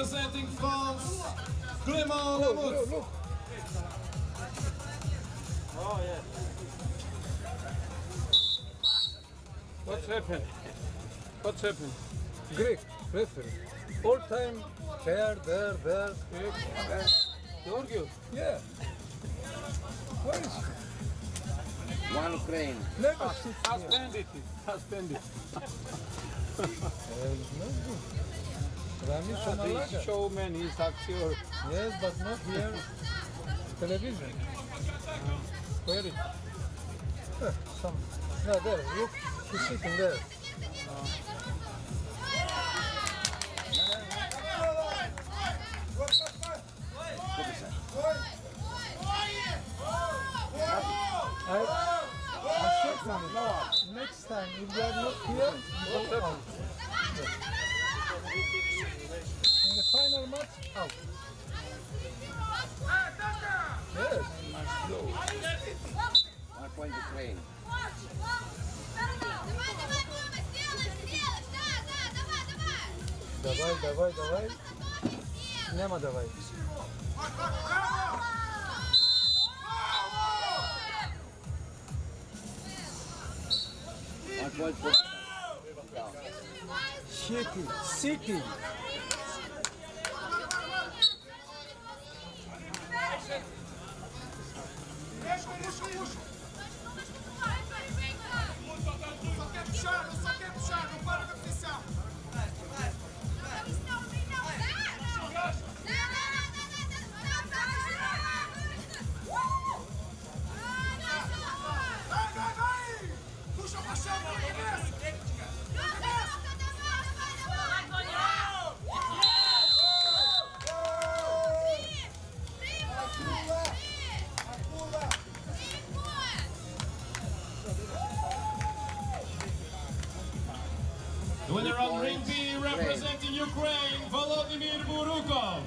Representing France, Clément Look, Lamothe. look, look. What's happened? What's happened? Greek referee. All time there, there, there. Georgios. Yeah. Where is he? One Ukraine. Never sits here. Rami He's Somalaga. showman, he's actor. Yes, but not here. Television. Where is Huh, some. No, there. Look, he's sitting there. I, I said something. Next time, if you are not here, go out. In the final match, out. Yes. Nice blow. I'm going to train. Давай, давай, давай. Нема давай. I'm going to Chique, City. Puxa pra chama, começa! Winner on ring B representing Ukraine, Volodymyr Burukov.